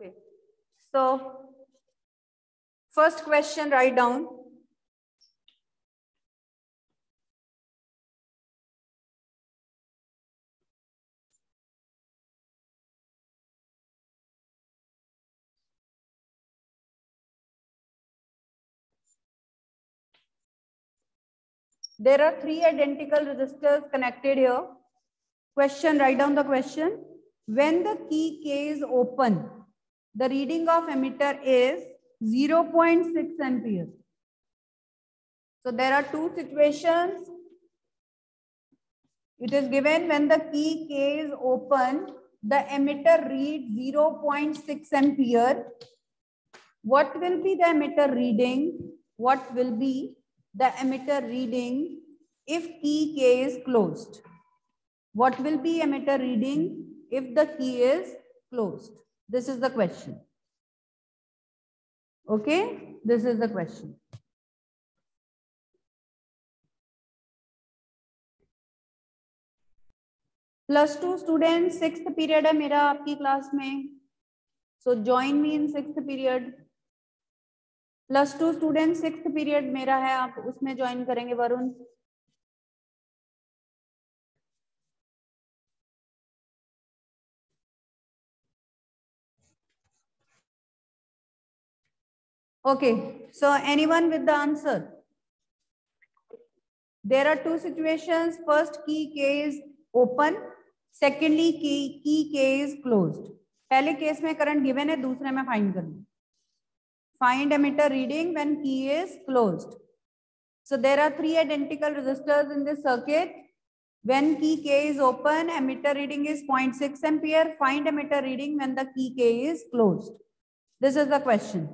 Okay. So first question, write down. There are three identical resistors connected here. Question, write down the question. When the key K is open, the reading of ammeter is 0.6 ampere. So there are two situations. It is given when the key K is open, the ammeter reads 0.6 ampere. What will be the ammeter reading? What will be the ammeter reading if key K is closed? What will be ammeter reading if the key is closed? This is the question. Okay, this is the question. Plus two student six period है मेरा आपकी class में so join me in six period plus two student six period मेरा है आप उसमें join करेंगे Varun Okay, so anyone with the answer? There are two situations. First, key K is open. Secondly, key, key K is closed. पहले case में current given है दूसरे में फाइंड करना find ammeter reading when key is closed so there are three identical resistors in this circuit when key k is open ammeter reading is 0.6 ampere find ammeter reading when the key k is closed this is the question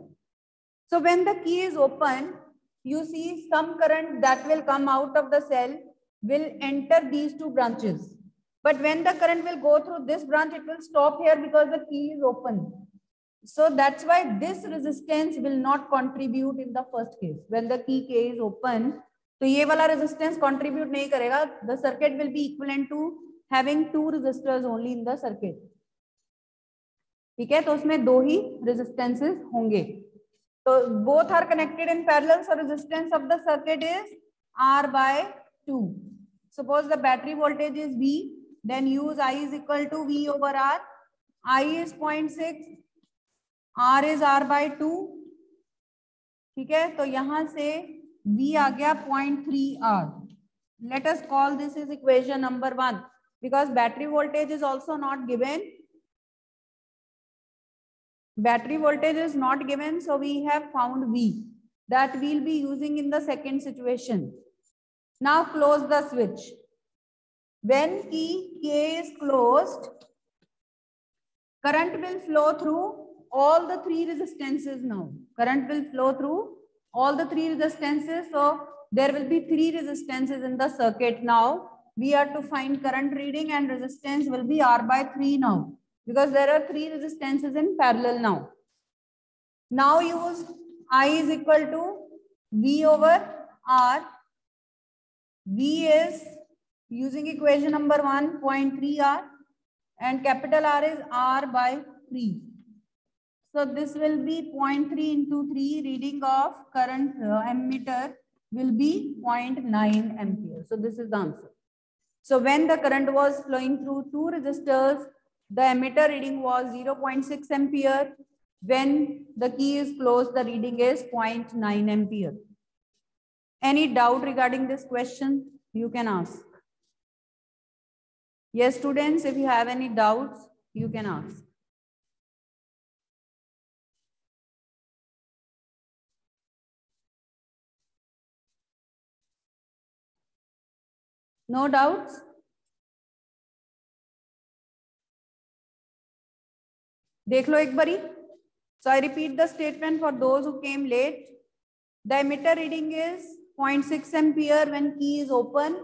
so when the key is open, you see some current that will come out of the cell will enter these two branches. But when the current will go through this branch, it will stop here because the key is open. So that's why this resistance will not contribute in the first case. When the key K is open, तो ये वाला resistance contribute नहीं करेगा. The circuit will be equivalent to having two resistors only in the circuit. ठीक है तो उसमें दो ही resistances होंगे So both are connected in parallel. So resistance of the circuit is R by 2. Suppose the battery voltage is V, then use I is equal to V over R. I is 0.6, R is R by 2. ठीक है तो यहाँ से V आ गया 0.3 R. Let us call this is equation number one because battery voltage is also not given Battery voltage is not given, so we have found V that we'll be using in the second situation. Now close the switch. When key K is closed, current will flow through all the three resistances now. Current will flow through all the three resistances. So there will be three resistances in the circuit now. We are to find current reading and resistance will be R by 3 now because there are three resistances in parallel now. Now use I is equal to V over R. V is using equation number 1.3 R and capital R is R by 3. So this will be 0.3 into 3 reading of current uh, ammeter will be 0.9 ampere. So this is the answer. So when the current was flowing through two resistors, the ammeter reading was 0.6 ampere. When the key is closed, the reading is 0.9 ampere. Any doubt regarding this question? You can ask. Yes, students, if you have any doubts, you can ask. No doubts? देख लो एक बारी। So I repeat the statement for those who came late the ammeter reading is 0.6 six ampere key is open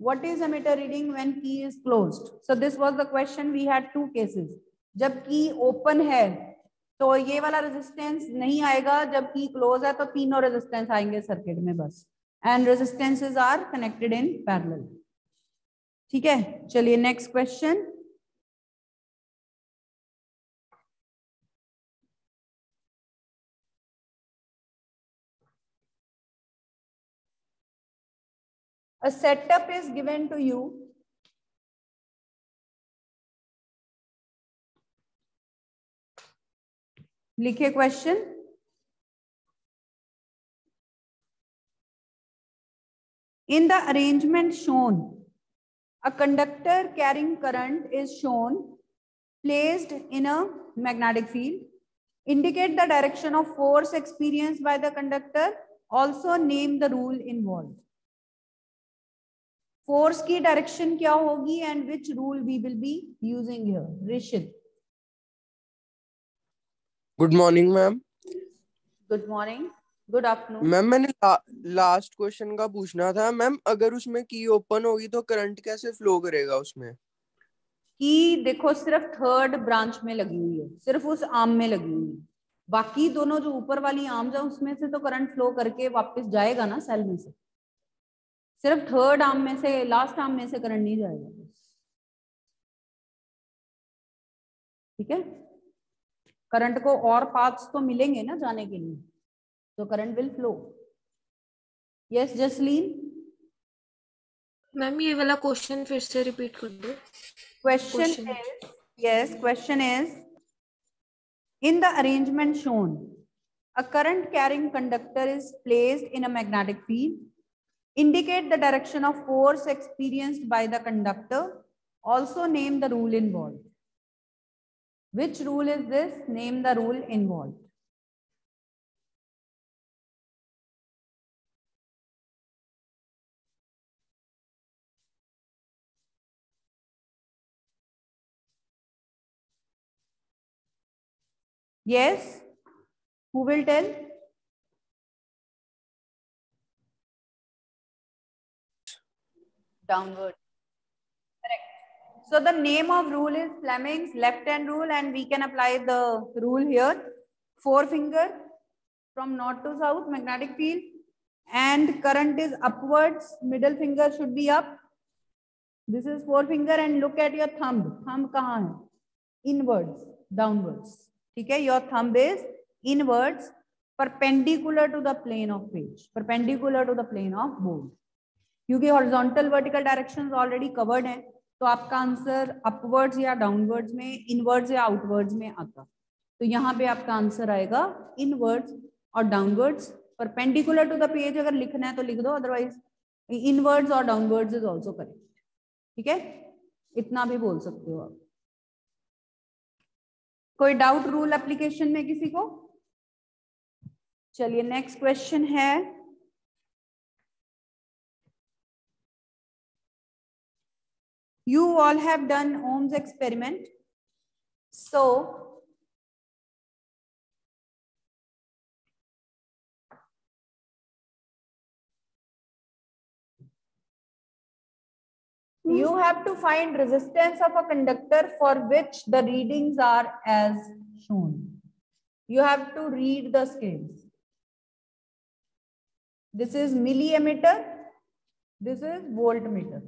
what is ammeter reading when key is close so this was the question we had two cases जब key open है तो ये वाला resistance नहीं आएगा। जब की close है तो तीनों रेजिस्टेंस आएँगे सर्किट में बस। And resistances are connected in parallel ठीक है? चलिए next question a setup is given to you लिखिए question in the arrangement shown a conductor carrying current is shown placed in a magnetic field indicate the direction of force experienced by the conductor also name the rule involved Force की direction क्या होगी and which rule we will be using here? Rishit good morning ma'am good morning good afternoon ma'am मैंने ला, last question का पूछना था। Ma'am अगर उसमें की ओपन होगी तो करंट कैसे फ्लो करेगा उसमें? की देखो सिर्फ़ थर्ड ब्रांच में लगी हुई है। सिर्फ़ उस आर्म में लगी हुई है। बाकी दोनों जो ऊपर वाली आर्म्स है उसमें से तो करंट फ्लो करके वापस जाएगा ना सेल में से? सिर्फ़ थर्ड आर्म में से लास्ट आर्म में से करंट नहीं जाएगा ठीक है? करंट को और पाथ्स तो मिलेंगे ना जाने के लिए तो current will flow yes Jasleen ma'am ये वाला क्वेश्चन फिर से रिपीट कर दो। Question is yes question is in the arrangement shown a current carrying conductor is placed in a magnetic field. Indicate the direction of force experienced by the conductor. Also name the rule involved. Which rule is this? Name the rule involved. Yes? Who will tell? Downward. Correct. So the name of rule is Fleming's left hand rule and we can apply the rule here. Four finger from north to south magnetic field and current is upwards. Middle finger should be up. This is four finger and look at your thumb. Thumb kahan? Inwards, downwards. Okay, your thumb is inwards perpendicular to the plane of page, perpendicular to the plane of board. क्योंकि horizontal vertical direction already covered है तो आपका answer upwards या downwards में inwards या outwards में आता। तो यहाँ पे आपका आंसर आएगा इनवर्ड्स और downwards perpendicular to the page अगर लिखना है तो लिख दो अदरवाइज़ इनवर्ड्स और डाउनवर्ड्स इज़ ऑल्सो करेक्ट ठीक है? इतना भी बोल सकते हो आप। कोई डाउट रूल एप्लीकेशन में किसी को? चलिए नेक्स्ट क्वेश्चन है। You all have done Ohm's experiment. So, you hmm. have to find resistance of a conductor for which the readings are as shown. You have to read the scales. This is milliammeter. This is voltmeter.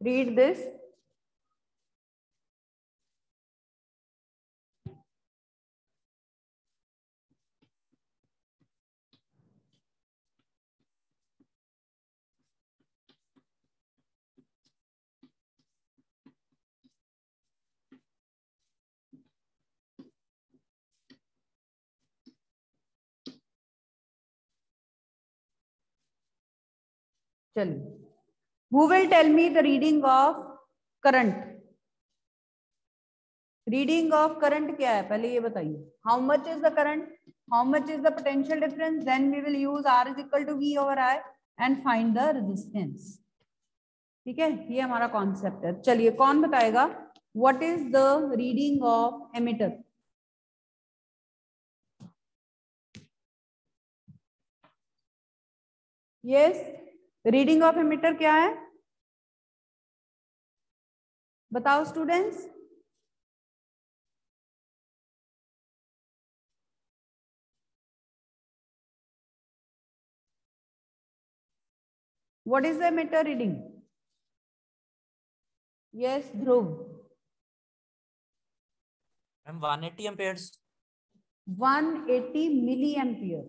Read this. चलिए who will tell me the reading of current reading of current क्या है? पहले ये बताइए। How much is the current how much is the potential difference then we will use R is equal to V over I and find the resistance ठीक है? ये हमारा concept है। चलिए, कौन बताएगा? What is the reading of ammeter yes reading of ammeter क्या है? बताओ students what is the meter reading yes Dhruv ma'am one eighty amperes one eighty milliampere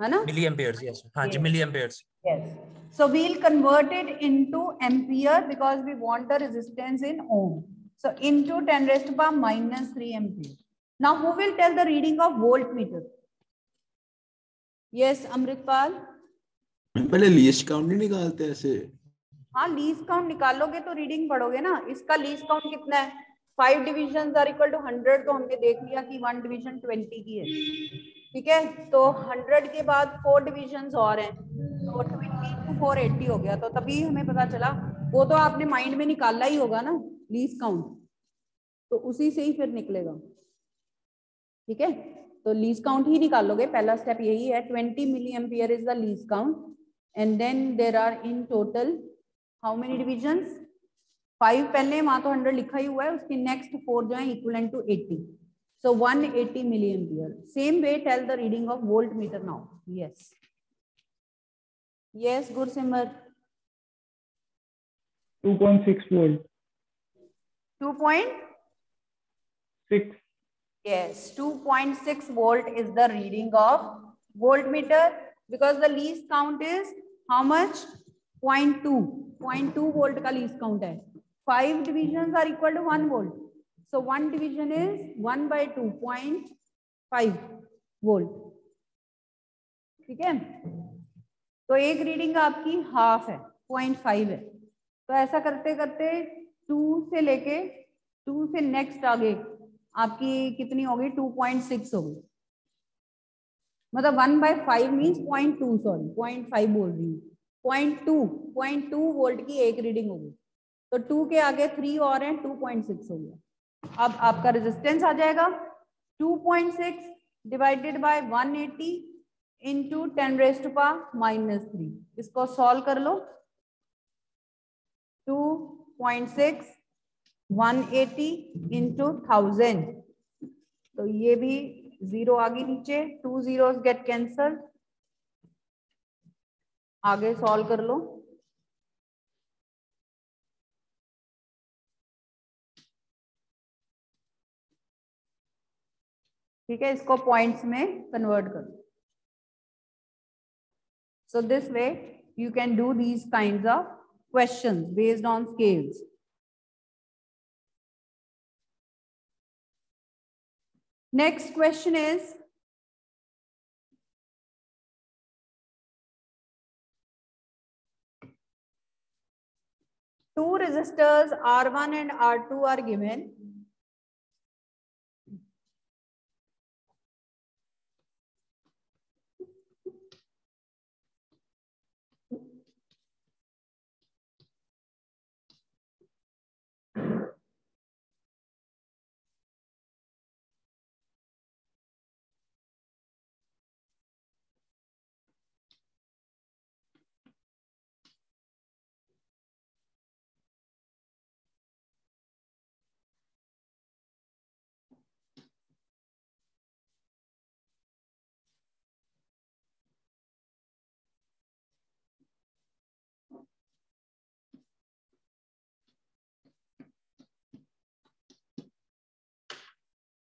है ना? मिली एम्पियर्स यस हाँ जी milliamperes Yes. So we'll convert it into ampere because we want the resistance in ohm. So into 10 raised to power minus 3 ampere. Now who will tell the reading of voltmeter? Yes, Amritpal. पहले least count नहीं निकालते ऐसे हाँ lease count निकालोगे तो reading पढ़ोगे ना इसका लीज काउंट कितना है five division are equal to hundred तो हमने देख लिया कि वन डिवीज़न ट्वेंटी की है ठीक है? तो हंड्रेड के बाद फोर डिविजन और हैं। तो ट्वेंटी टू फोर एट्टी हो गया। तो तभी हमें पता चला। वो तो आपने माइंड में निकाला ही होगा ना लीज काउंट तो उसी से ही फिर निकलेगा। ठीक है? तो लीज काउंट ही निकालोगे। पहला स्टेप यही है twenty milliampere is the least count and then there are in total how many divisions five पहले, वहाँ तो हंड्रेड लिखा ही हुआ है। उसके नेक्स्ट फोर जो है equivalent to eighty So 180 milliampere. Same way, tell the reading of voltmeter now. Yes. Yes, Gursimar. 2.6 volt. 2.6. Yes, 2.6 volt is the reading of voltmeter because the least count is how much? 0.2. 0.2 volt का least count है. Five divisions are equal to one volt. So, one division is one by two point five volt. ठीक है? तो एक reading आपकी half है point five है। तो ऐसा करते करते टू से लेके टू से नेक्स्ट आगे आपकी कितनी होगी? टू पॉइंट सिक्स होगी। मतलब one by five means point two sorry point five बोल रही हूँ। Point two point two volt की एक रीडिंग होगी। तो टू के आगे थ्री और हैं टू पॉइंट सिक्स हो गया। अब आपका रेजिस्टेंस आ जाएगा। Two point six divided by one eighty into ten raise to power minus three इसको सॉल्व कर लो। Two point six 180 into thousand तो ये भी ज़ीरो आगे नीचे। टू ज़ीरो गेट कैंसल आगे सॉल्व कर लो। ठीक है, इसको पॉइंट्स में कन्वर्ट करो। So this way you can do these kind of question based on scales next question is two resistors R one and R two are given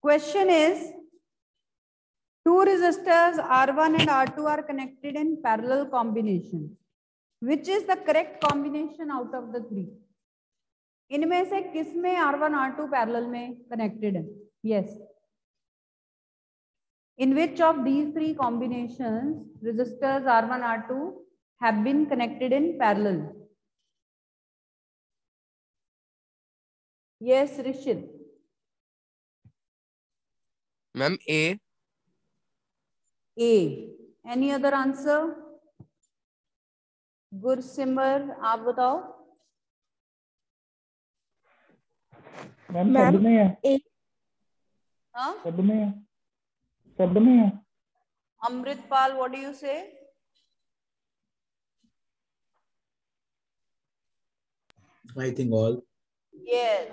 Question is two resistors R1 and R2 are connected in parallel combination. Which is the correct combination out of the three? इनमें से किस में R1 R2 parallel में connected है? Yes. In which of these three combinations resistors R1 R2 have been connected in parallel? Yes, Rishit. Ma'am uh uh any other answer Gursimar आप बताओ। में Amritpal what you say I think all yes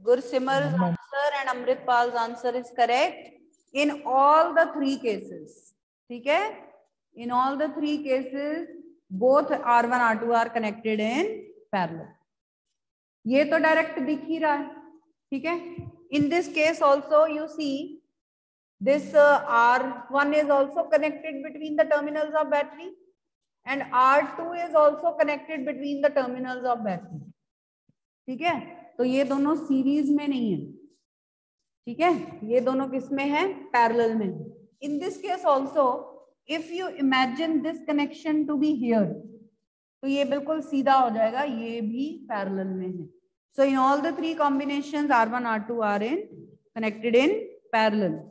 Gursimar answer and Amritpal's answer is correct in all the three cases. है? In all the three cases, both R1 R2 are connected in parallel. ये तो direct दिख ही रहा है ठीक है in this case also you see this uh, R1 is also connected between the terminals of battery and R2 is also connected between the terminals of battery. ठीक है तो ये दोनों सीरीज़ में नहीं है ठीक है? ये दोनों किसमें है? पैरेलल में। In this case also if you imagine this connection to be here तो ये बिल्कुल सीधा हो जाएगा ये भी पैरेलल में है। So in all the three combination R one R two are in connected in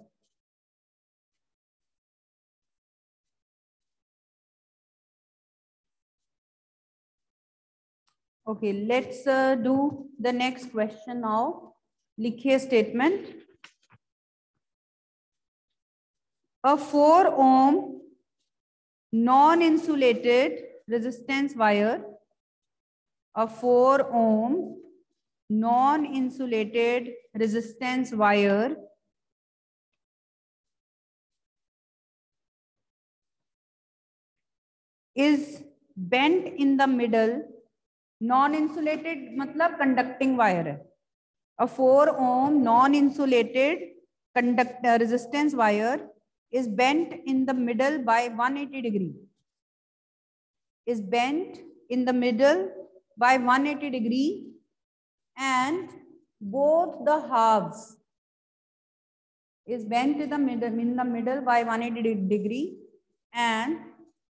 Okay, let's uh, do the next question now. लिखिए statement. A 4 ohm non-insulated resistance wire, a 4 ohm non-insulated resistance wire is bent in the middle non insulated मतलब conducting wire है अ four ohm non insulated conduct resistance wire is bent in the middle by 180 degree is bent in the middle by 180 degree and both the halves is bent in the middle in the middle by 180 degree and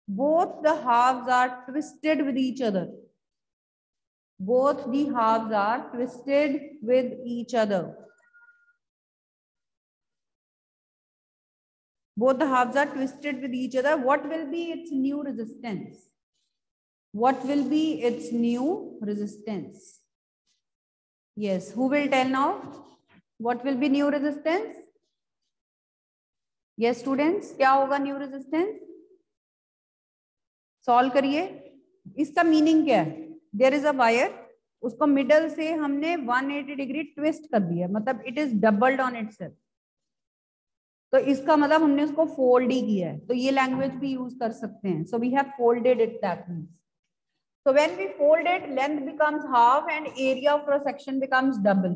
both the halves are twisted with each other both the halves are twisted with each other. Both the halves are twisted with each other. What will be its new resistance? What will be its new resistance? Yes, who will tell now? What will be new resistance? Yes, students, क्या होगा new resistance? Solve करिए. इसका meaning क्या है? There is a wire उसको middle से हमने 180 degree twist कर दिया मतलब it is doubled on it तो इसका मतलब हमने उसको फोल्ड ही किया है। तो ये लैंग्वेज भी यूज़ कर सकते हैं। So we have folded it that means so when we folded length becomes half and area of section becomes double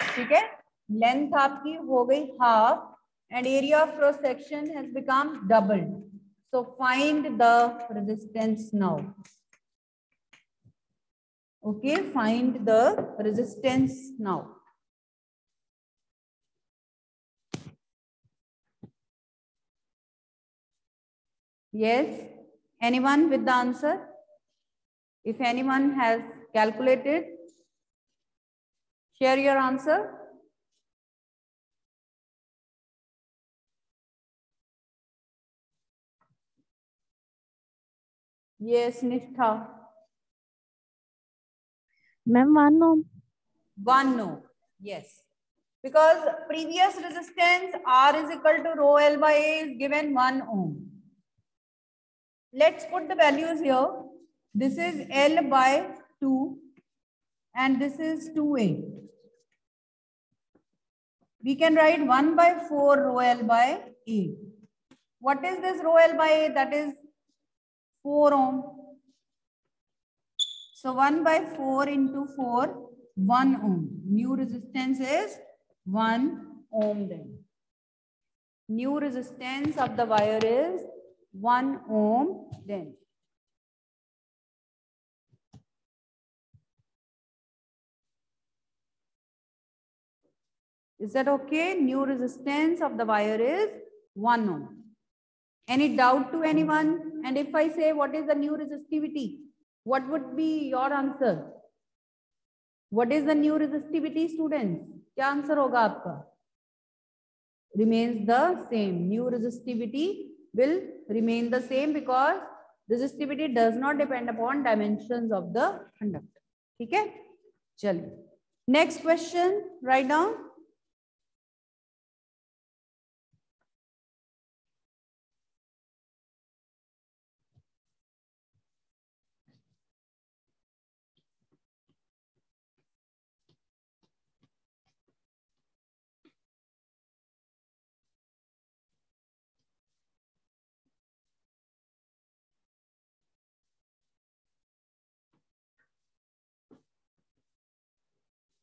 ठीक है? लेंथ आपकी हो गई half and area of section has become double so find the resistance now okay find the resistance now Yes, anyone with the answer? If anyone has calculated, share your answer. Yes, Nishtha. Ma'am, one ohm. One no. Yes. Because previous resistance R is equal to rho L by A is given 1 ohm. Let's put the values here. This is L by 2 and this is 2A. We can write 1 by 4 rho L by A. What is this rho L by A? That is 4 ohm. So 1 by 4 into 4, 1 ohm. New resistance is 1 ohm then. New resistance of the wire is 1 ohm then. Is that okay? New resistance of the wire is 1 ohm. Any doubt to anyone? And if I say what is the new resistivity? What would be your answer? What is the new resistivity students? क्या answer होगा आपका? Remains the same. New resistivity will remain the same because resistivity does not depend upon dimensions of the conductor. ठीक है? चलिए. Next question, write down.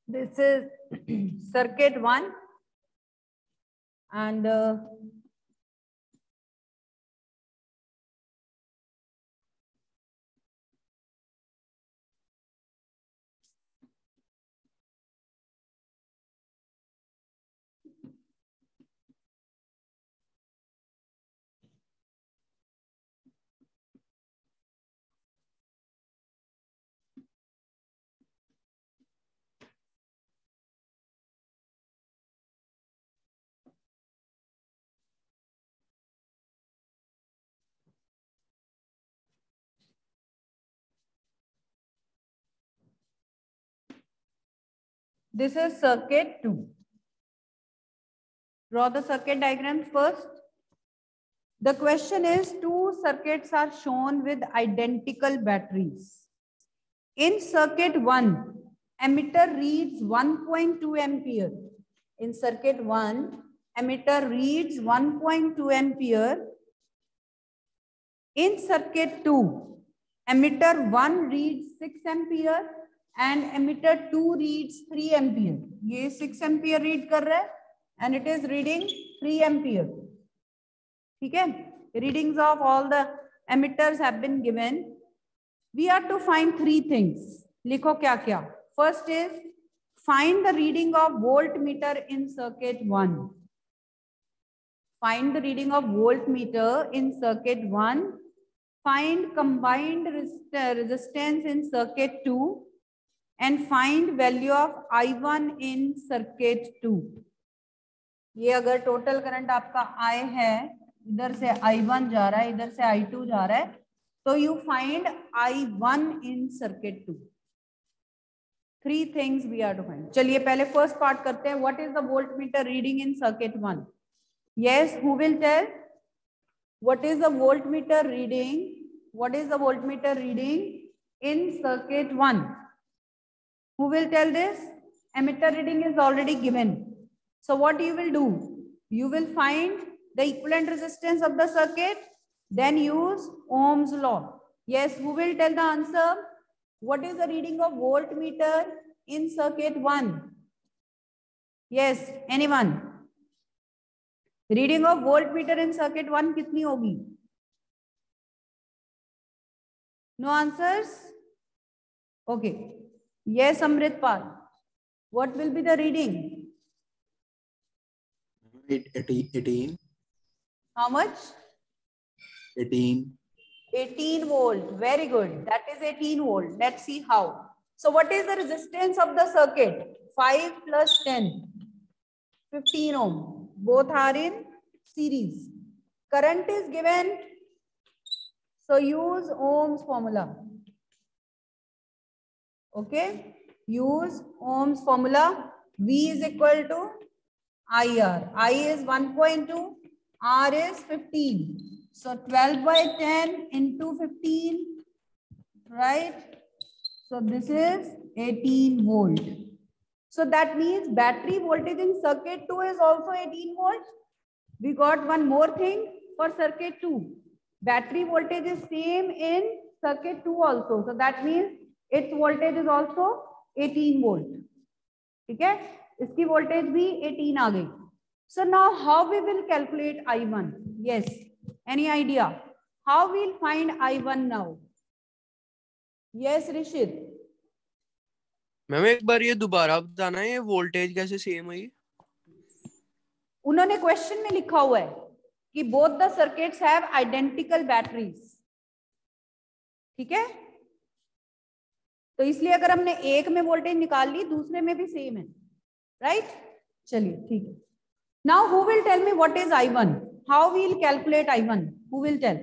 this is circuit 1 and uh, This is circuit 2. Draw the circuit diagrams first. The question is two circuits are shown with identical batteries. In circuit 1, ammeter reads 1.2 ampere. In circuit 1, ammeter reads 1.2 ampere. In circuit 2, ammeter 1 reads 6 ampere and ammeter 2 reads 3 ampere. ye 6 ampere read kar rahe hai and it is reading 3 ampere. Okay. readings of all the ammeters have been given. We are to find three things. likho kya kya first is find the reading of voltmeter in circuit 1 find the reading of voltmeter in circuit 1 find combined resistance in circuit 2 and find value of I1 in circuit 2. ये अगर total current आपका I है, इधर से I1 जा रहा है, इधर से I2 जा रहा है तो you find I1 in circuit 2 three things we are to find चलिए पहले फ़र्स्ट पार्ट करते हैं. What is the voltmeter reading in circuit 1 yes who will tell what is the voltmeter reading? What is the voltmeter reading in circuit 1 who will tell this? Ammeter reading is already given. So what you will do? You will find the equivalent resistance of the circuit, then use Ohm's law. Yes, who will tell the answer? What is the reading of voltmeter in circuit 1? Yes, anyone? Reading of voltmeter in circuit 1 kitni hogi? No answers? Okay. Yes, Amritpal. What will be the reading? 18. How much? 18. 18 volt. Very good. That is 18 volt. Let's see how. So what is the resistance of the circuit? 5 plus 10. 15 ohm. Both are in series. Current is given. So use Ohm's formula. Okay. Use Ohm's formula. V is equal to IR. I is 1.2. R is 15. So 12 by 10 into 15. Right. So this is 18 volt. So that means battery voltage in circuit 2 is also 18 volt. We got one more thing for circuit 2. Battery voltage is same in circuit 2 also. So that means its voltage is also 18 volt ठीक है? इसकी voltage भी 18 आ गई so now how we will calculate I one yes any idea how we'll find I one now yes Rishid ma'am एक बार ये दोबारा बताना है ये वोल्टेज कैसे सेम है उन्होंने क्वेश्चन में लिखा हुआ है कि both the circuits have identical batteries ठीक है? तो इसलिए अगर हमने एक में वोल्टेज निकाल ली, दूसरे में भी सेम है। राइट चलिए, ठीक है। Now who will tell me what is I one how will calculate I one who will tell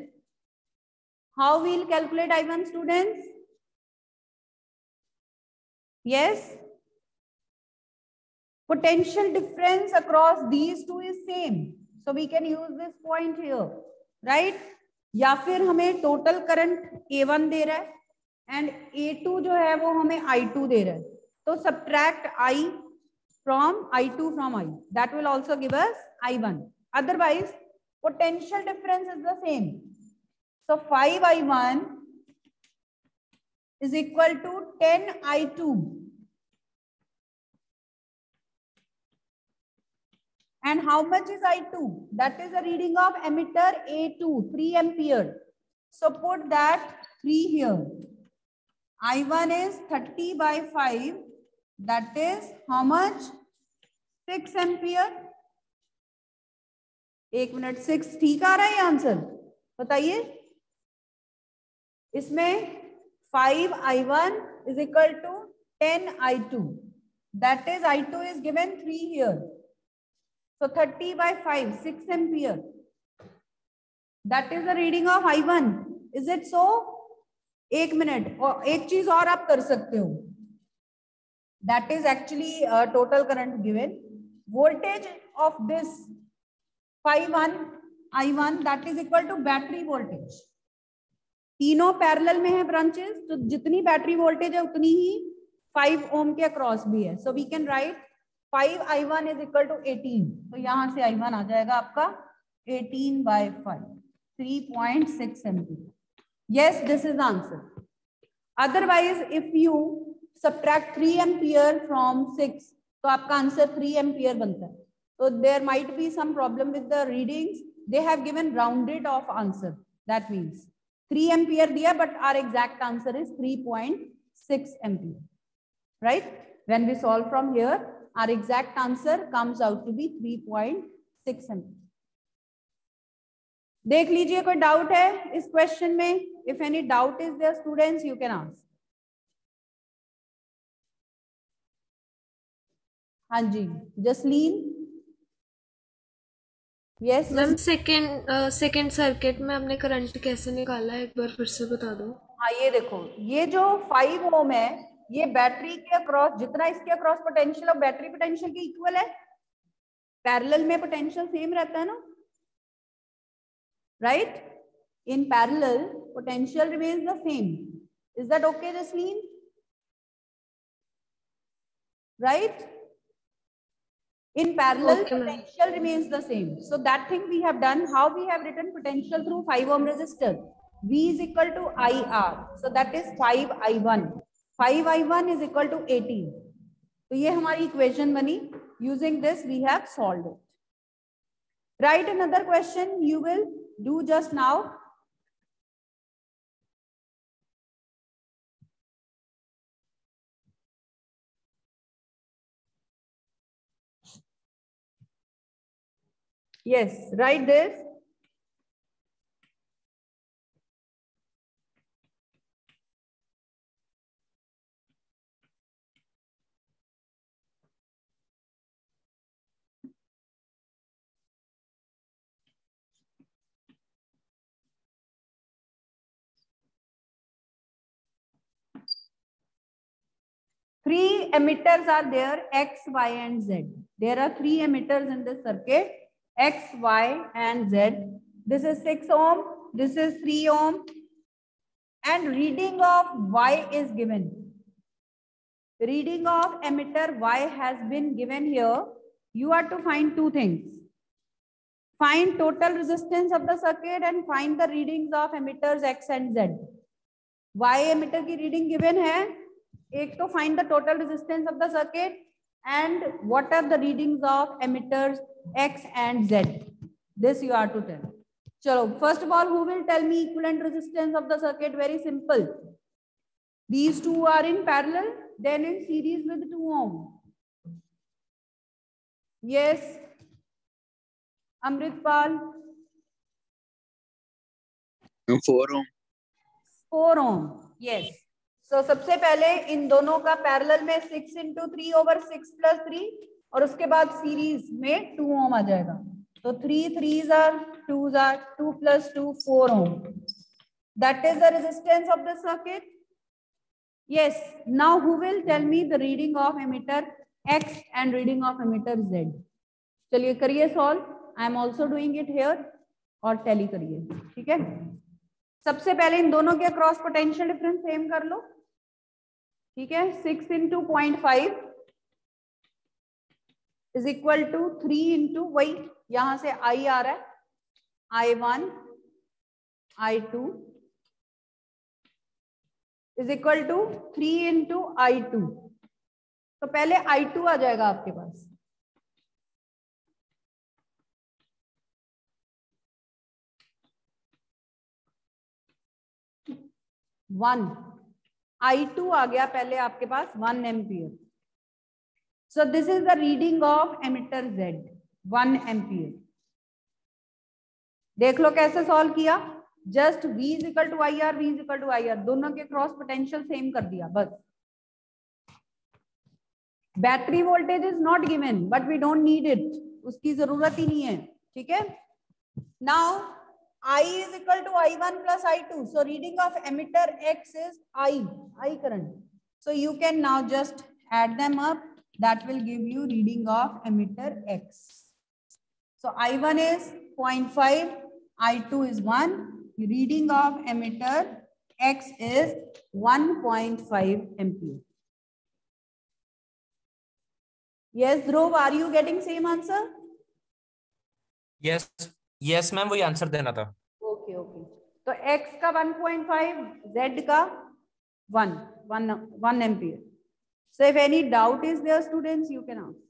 how will calculate I one students potential difference across these two is same. So, we can use this point here. Right? या फिर हमें total current A1 दे रहा है। And A to जो है वो हमें आई to दे रहा है। तो subtract I from I two from I that will also give us I one otherwise potential difference is the same so five I one is equal to ten I two and how much is i2 that is a reading of emitter a2 3 ampere. So put that 3 here. 3 I1 is 30 by 5. That is how much? 6 ampere. एक minute six ठीक आ रहा है answer बताइए इसमें five I one is equal to ten I to that is I two is given three here So 30 by 5, 6 ampere. That is the reading of I1. Is it so? एक minute, और एक चीज़ और आप कर सकते हो। That is actually total current given voltage of this five one I one that is equal to battery voltage तीनों पैरेलल में है ब्रांचेस तो जितनी बैटरी वोल्टेज है, उतनी ही फाइव ओम के अक्रॉस भी है। So we can write five I one is equal to eighteen तो यहाँ से आई वन आ जाएगा आपका eighteen by five three point six amp yes this is answer otherwise if you subtract 3 ampere from 6 तो आपका आंसर 3 ampere बनता है so there might be some problem with the readings they have given rounded off answer that means 3 ampere दिया but our exact answer is 3.6 ampere right when we solve from here our exact answer comes out to be 3.6 ampere देख लीजिए कोई doubt है इस question में? If any doubt is there students you can answer हाँ जी Jasleen? Yes ma'am second second circuit में हमने current कैसे निकाला है? एक बार फिर से बता दो। हाँ ये देखो ये जो फाइव ओम है ये बैटरी के अक्रॉस जितना इसके अक्रॉस पोटेंशियल और बैटरी पोटेंशियल के इक्वल है? पैरेलल में पोटेंशियल सेम रहता है ना? right? In parallel, potential remains the same. Is that okay, Jasleen? Right? In parallel, Okay, ma'am. potential remains the same. So that thing we have done, how we have written potential through 5 ohm resistor. V is equal to IR. So that is 5 I1. 5 I1 is equal to 18. तो ये हमारी equation बनी. Using this, we have solved it. Write another question. You will do just now. Yes, write this. Three ammeters are there, X, Y, and Z. There are three ammeters in this circuit, X, Y, and Z. This is 6 ohm, this is 3 ohm, and reading of Y is given. Reading of ammeter Y has been given here. You are to find two things. Find total resistance of the circuit and find the readings of ammeters X and Z. Y ammeter की reading given है एक to find the total resistance of the circuit and what are the readings of ammeters X and Z. This you are to tell. Chalo, first of all, who will tell me equivalent resistance of the circuit? Very simple. These two are in parallel, then in series with 2 ohm. Yes. Amritpal. 4 ohm. 4 ohm. Yes. So so, सबसे पहले इन दोनों का parallel में six into three over six plus three और उसके बाद series में टू ओम आ जाएगा। तो three three R two R two plus two four ohm that is the resistance of the circuit yes now who will tell me the reading of emitter x and reading of emitter z? चलिए करिए solve I am also doing it here और tally करिए। ठीक है? सबसे पहले इन दोनों के क्रॉस पोटेंशियल डिफरेंस सेम कर लो। ठीक है? Six into point five is equal to three into वही यहाँ से आई आ रहा है। I one I two is equal to three into I two तो पहले आई टू आ जाएगा आपके पास। वन आई टू आ गया पहले आपके पास one ampere so this is the reading of ammeter Z one ampere देख लो कैसे सॉल्व किया? Just v is equal to I R V is equal to I R दोनों के क्रॉस पोटेंशियल सेम कर दिया, बस. Battery voltage is not given but we don't need it उसकी ज़रूरत ही नहीं है, ठीक है? Now I is equal to I1 plus I2. So reading of ammeter X is I, I current. So you can now just add them up. That will give you reading of ammeter X. So I1 is 0.5, I2 is 1. Reading of ammeter X is 1.5 ampere. Yes, Dhruv, are you getting same answer? Yes yes ma'am वही answer देना था। Okay okay तो X का one point five Z का one one one ampere so if any doubt is there students you can answer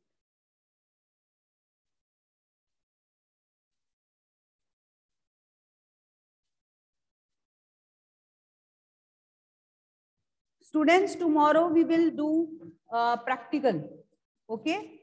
students tomorrow we will do uh, practical. Okay?